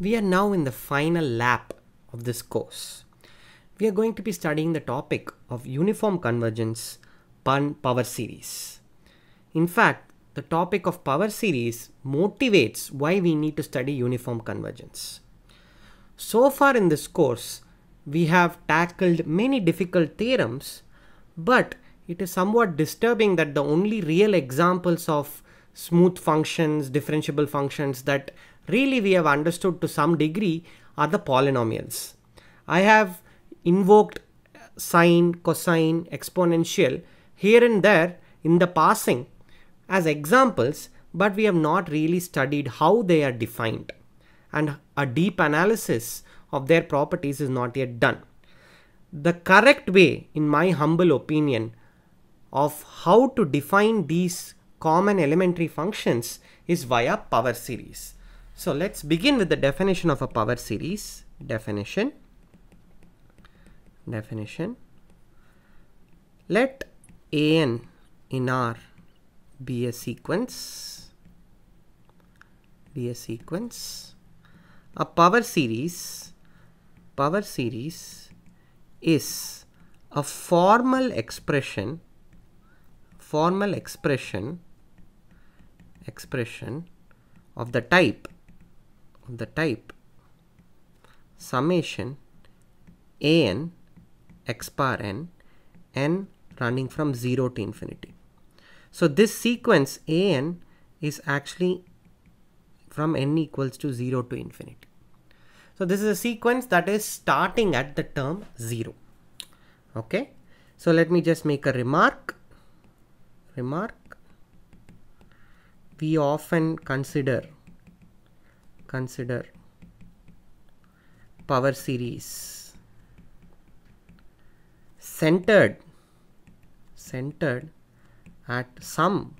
We are now in the final lap of this course. We are going to be studying the topic of uniform convergence power series. In fact, the topic of power series motivates why we need to study uniform convergence. So far in this course, we have tackled many difficult theorems, but it is somewhat disturbing that the only real examples of smooth functions, differentiable functions that really we have understood to some degree are the polynomials. I have invoked sine, cosine, exponential here and there in the passing as examples, but we have not really studied how they are defined and a deep analysis of their properties is not yet done. The correct way, in my humble opinion, of how to define these common elementary functions is via power series. So let's begin with the definition of a power series. Definition. Definition. Let an in R be a sequence. Be a sequence. A power series. Power series is a formal expression. Formal expression. Expression of the type the type summation an x bar n n running from 0 to infinity. So this sequence an is actually from n equals to 0 to infinity. So this is a sequence that is starting at the term 0. Okay. So let me just make a remark. Remark. We often consider consider power series centered centered at some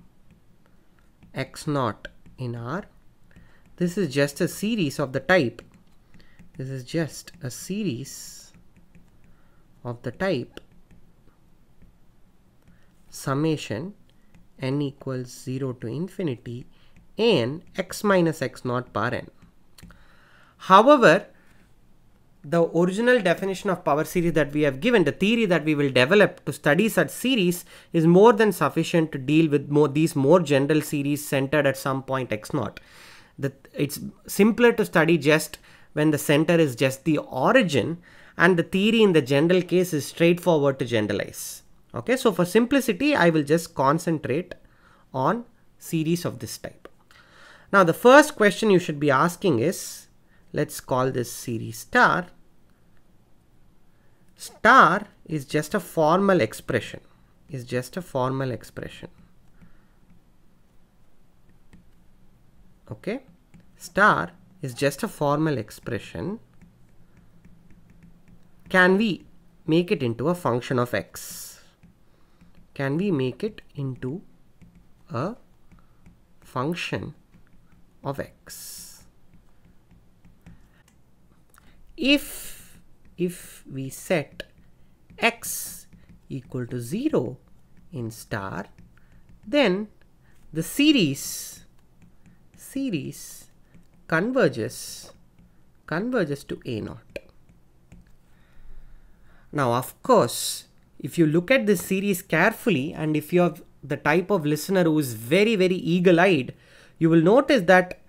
x naught in R. This is just a series of the type. This is just a series of the type summation n equals 0 to infinity n x minus x naught bar n. However, the original definition of power series that we have given, the theory that we will develop to study such series is more than sufficient to deal with more these more general series centered at some point x naught. It's simpler to study just when the center is just the origin and the theory in the general case is straightforward to generalize. Okay, so for simplicity, I will just concentrate on series of this type. Now the first question you should be asking is Let's call this series star. Star is just a formal expression, is just a formal expression. Okay, star is just a formal expression. Can we make it into a function of x? Can we make it into a function of x? If if we set x equal to 0 in star then the series series converges converges to a naught. Now of course if you look at this series carefully and if you have the type of listener who is very very eagle-eyed you will notice that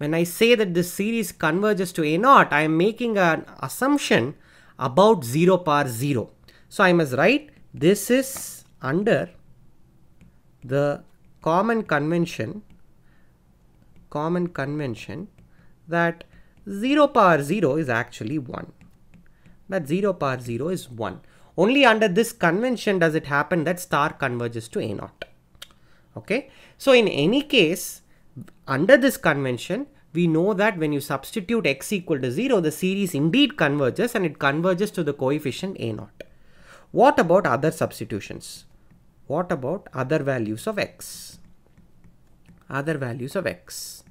when I say that this series converges to A naught, I am making an assumption about 0 power 0. So I must write this is under the common convention common convention that 0 power 0 is actually 1 that 0 power 0 is 1 only under this convention does it happen that star converges to a naught. Okay? So in any case under this convention, we know that when you substitute x equal to 0, the series indeed converges and it converges to the coefficient a naught. What about other substitutions? What about other values of x? Other values of x.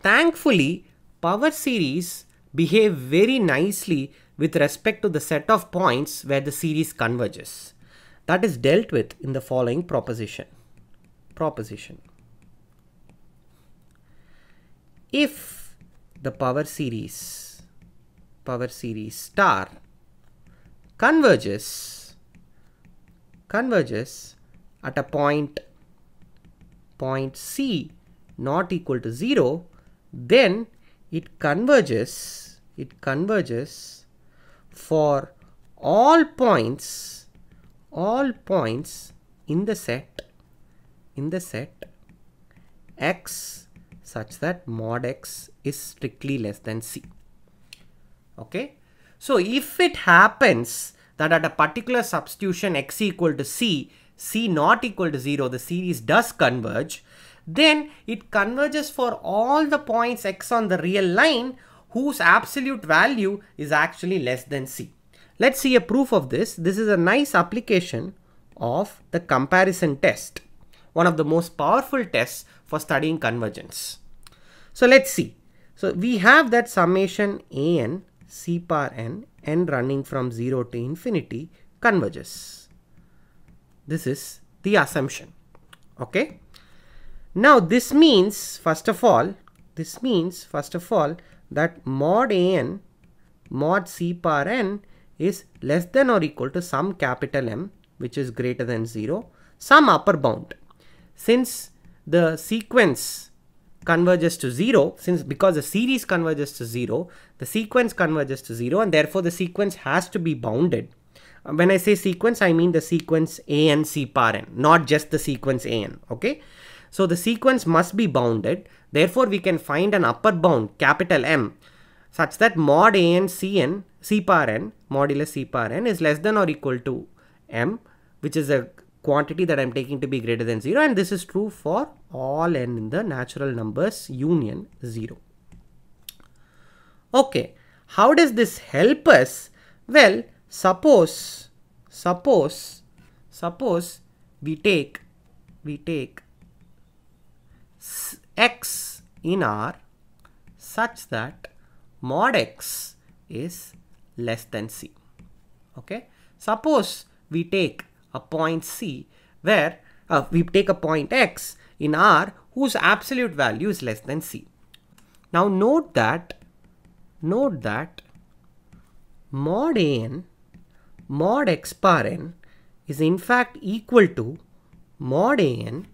Thankfully, power series behave very nicely with respect to the set of points where the series converges. That is dealt with in the following proposition. Proposition if the power series power series star converges converges at a point point C not equal to 0 then it converges it converges for all points all points in the set in the set x such that mod x is strictly less than c. Okay? So if it happens that at a particular substitution x equal to c c not equal to 0 the series does converge then it converges for all the points x on the real line whose absolute value is actually less than c. Let's see a proof of this. This is a nice application of the comparison test, one of the most powerful tests for studying convergence. So let's see. So we have that summation an c power n, n running from 0 to infinity converges. This is the assumption. Okay. Now this means, first of all, this means, first of all, that mod an mod c power n is less than or equal to some capital M which is greater than 0, some upper bound. Since the sequence converges to 0, since because the series converges to 0, the sequence converges to 0 and therefore the sequence has to be bounded. Uh, when I say sequence, I mean the sequence a n c power n, not just the sequence a n, okay? So the sequence must be bounded. Therefore, we can find an upper bound, capital M, such that mod a n c n c power n modulus c power n is less than or equal to m which is a quantity that I'm taking to be greater than 0 and this is true for all n in the natural numbers union 0. Okay, how does this help us? Well, suppose, suppose, suppose we take, we take x in R such that mod x is less than c. Okay. Suppose we take a point c where uh, we take a point x in R whose absolute value is less than c. Now note that note that mod an mod x bar n is in fact equal to mod an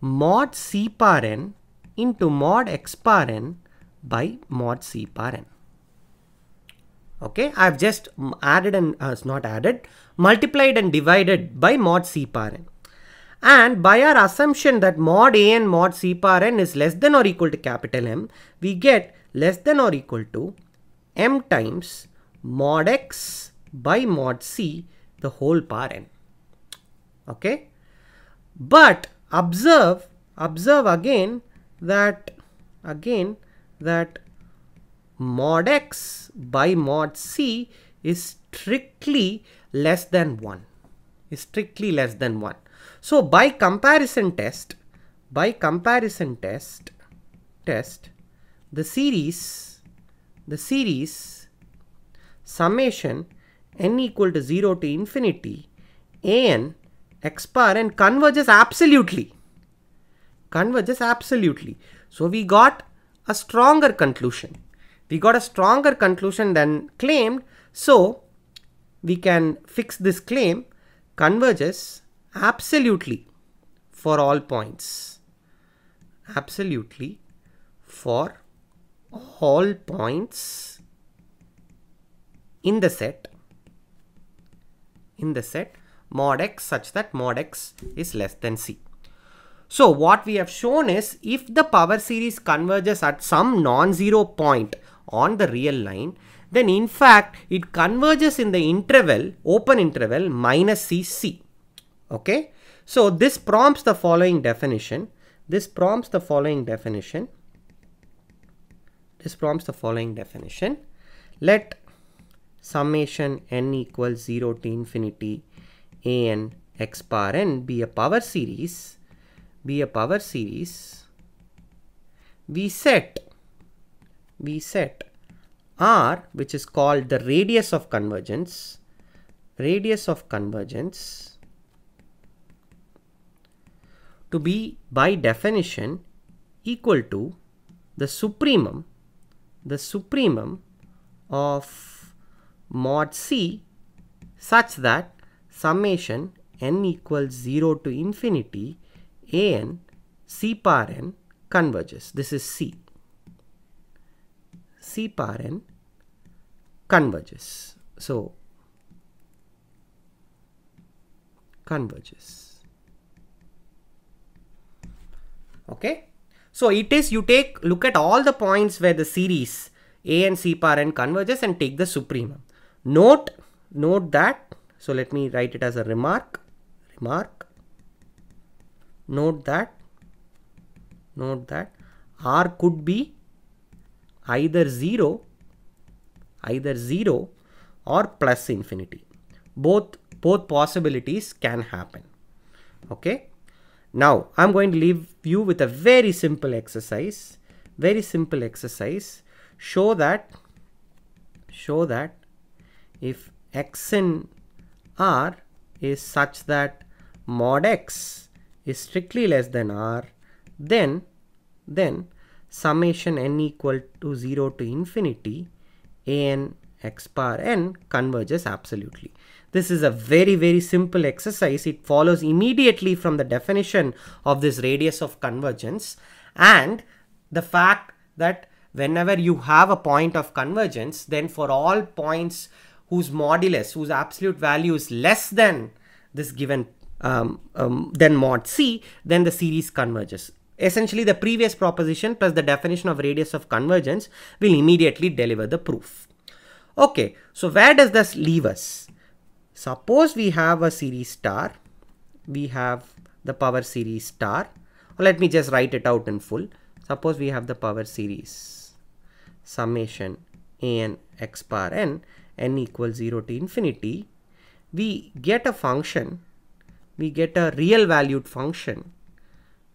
mod c bar n into mod x bar n by mod c bar n okay i've just added and uh, not added multiplied and divided by mod c power n. And by our assumption that mod a and mod c power n is less than or equal to capital m we get less than or equal to m times mod x by mod c the whole power n. Okay? But observe observe again that again that mod x by mod c is strictly less than 1 is strictly less than 1 so by comparison test by comparison test test the series the series summation n equal to 0 to infinity an x bar n converges absolutely. Converges absolutely. So we got a stronger conclusion we got a stronger conclusion than claimed. So we can fix this claim converges absolutely for all points. Absolutely for all points in the set in the set mod x such that mod x is less than c. So what we have shown is if the power series converges at some non-zero point on the real line, then in fact it converges in the interval, open interval minus CC. Okay. So this prompts the following definition. This prompts the following definition. This prompts the following definition. Let summation n equals 0 to infinity a n x bar n be a power series be a power series we set we set r which is called the radius of convergence radius of convergence to be by definition equal to the supremum the supremum of mod c such that summation n equals 0 to infinity a n c power n converges. This is c. c power n converges. So, converges. Okay. So, it is you take look at all the points where the series a and c power n converges and take the supremum. Note, note that, so let me write it as a remark, remark, note that, note that r could be either 0 either 0 or plus infinity. Both, both possibilities can happen. Okay. Now I'm going to leave you with a very simple exercise. Very simple exercise. Show that, show that if x in r is such that mod x is strictly less than r, then, then summation n equal to 0 to infinity an x power n converges absolutely. This is a very, very simple exercise. It follows immediately from the definition of this radius of convergence and the fact that whenever you have a point of convergence, then for all points whose modulus, whose absolute value is less than this given um, um, then mod c, then the series converges. Essentially, the previous proposition plus the definition of radius of convergence will immediately deliver the proof. Okay, so where does this leave us? Suppose we have a series star, we have the power series star. let me just write it out in full. Suppose we have the power series summation an x power n, n equals 0 to infinity. We get a function, we get a real valued function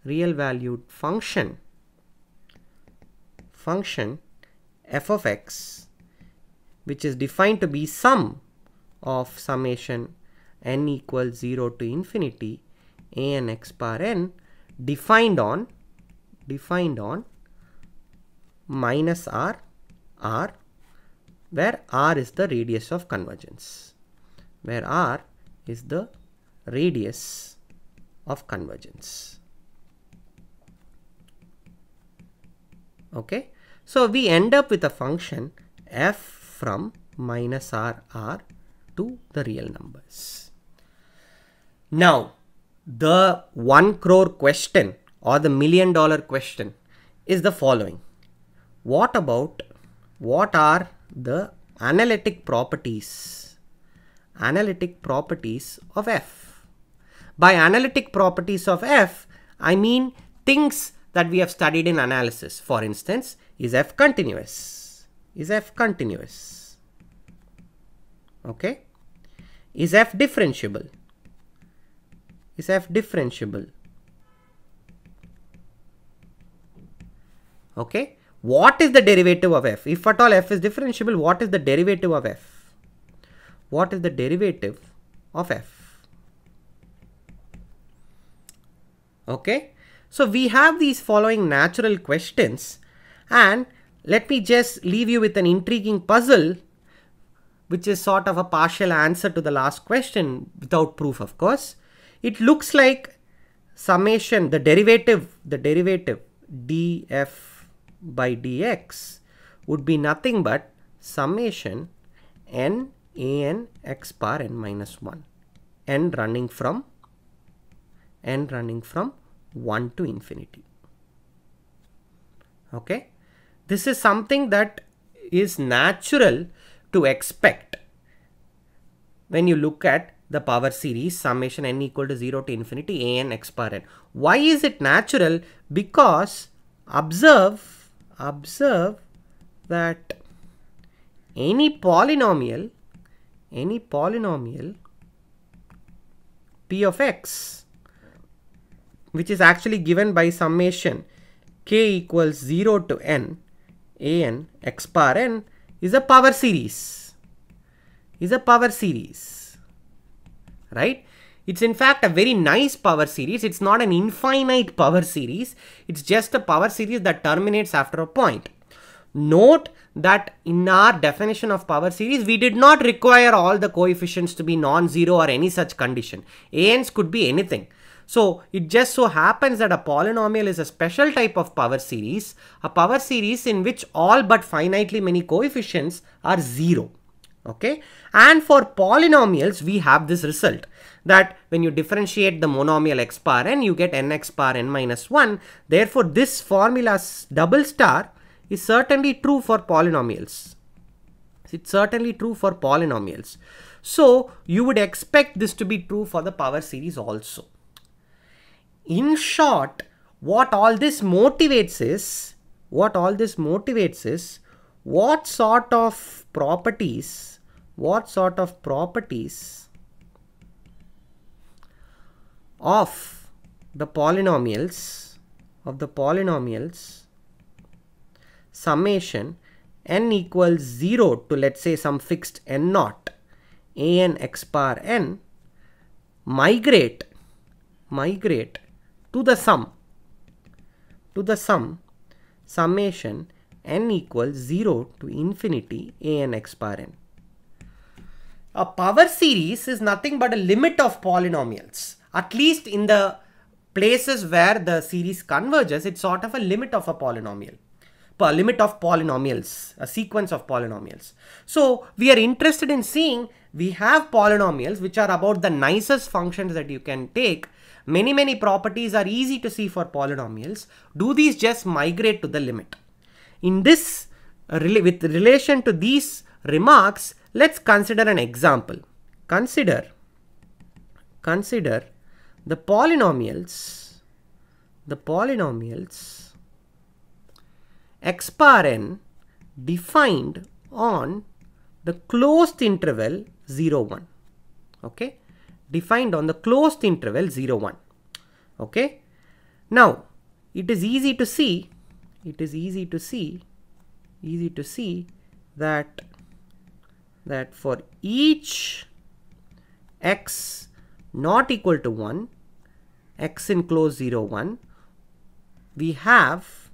real valued function function f of x which is defined to be sum of summation n equals 0 to infinity a n x power n defined on defined on minus r r where r is the radius of convergence where r is the radius of convergence okay? So we end up with a function f from minus r r to the real numbers. Now the 1 crore question or the million dollar question is the following. What about what are the analytic properties analytic properties of f? By analytic properties of f i mean things that we have studied in analysis. For instance, is f continuous? Is f continuous? Okay. Is f differentiable? Is f differentiable? Okay. What is the derivative of f? If at all f is differentiable, what is the derivative of f? What is the derivative of f? Okay. So we have these following natural questions and let me just leave you with an intriguing puzzle which is sort of a partial answer to the last question without proof of course. It looks like summation, the derivative, the derivative df by dx would be nothing but summation n a n x bar n minus 1 n running from n running from 1 to infinity. Okay. This is something that is natural to expect when you look at the power series summation n equal to 0 to infinity a n x power n. Why is it natural? Because observe, observe that any polynomial, any polynomial p of x which is actually given by summation. K equals 0 to n. A n x power n is a power series. Is a power series. Right? It's in fact a very nice power series. It's not an infinite power series. It's just a power series that terminates after a point. Note that in our definition of power series, we did not require all the coefficients to be non-zero or any such condition. ANs could be anything. So it just so happens that a polynomial is a special type of power series, a power series in which all but finitely many coefficients are zero. Okay. And for polynomials, we have this result that when you differentiate the monomial x bar n, you get nx bar n minus 1. Therefore, this formula's double star is certainly true for polynomials. It's certainly true for polynomials. So you would expect this to be true for the power series also. In short, what all this motivates is, what all this motivates is, what sort of properties, what sort of properties of the polynomials, of the polynomials summation n equals 0 to let's say some fixed n naught a n x bar n migrate migrate to the sum to the sum summation n equals 0 to infinity a n x bar n. A power series is nothing but a limit of polynomials. At least in the places where the series converges, it's sort of a limit of a polynomial a limit of polynomials, a sequence of polynomials. So we are interested in seeing we have polynomials which are about the nicest functions that you can take. Many, many properties are easy to see for polynomials. Do these just migrate to the limit? In this, uh, with relation to these remarks, let's consider an example. Consider, consider the polynomials, the polynomials x bar n defined on the closed interval 0 1 okay defined on the closed interval 0 1 okay? Now it is easy to see it is easy to see easy to see that that for each x not equal to 1 x in close 0 1 we have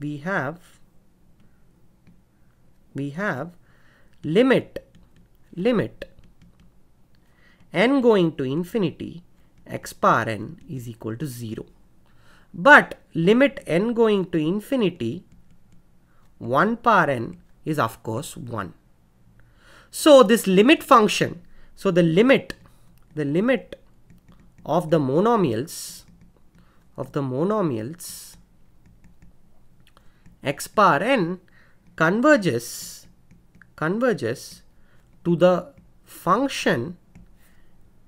we have we have limit limit n going to infinity x bar n is equal to 0 but limit n going to infinity 1 bar n is of course 1 so this limit function so the limit the limit of the monomials of the monomials x bar n converges converges to the function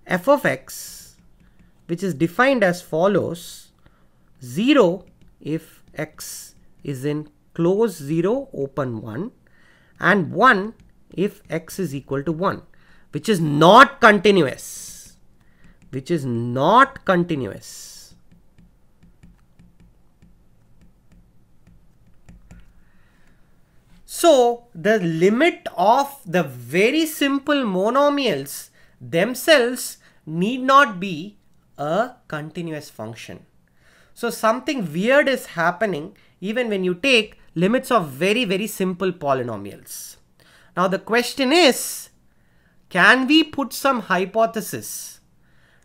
f of x which is defined as follows 0 if x is in close 0 open 1 and 1 if x is equal to 1 which is not continuous which is not continuous. So the limit of the very simple monomials themselves need not be a continuous function. So something weird is happening even when you take limits of very, very simple polynomials. Now the question is, can we put some hypothesis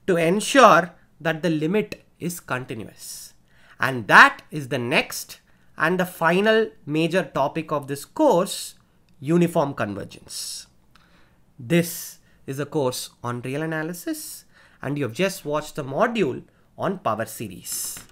to ensure that the limit is continuous? And that is the next and the final major topic of this course, uniform convergence. This is a course on real analysis and you have just watched the module on power series.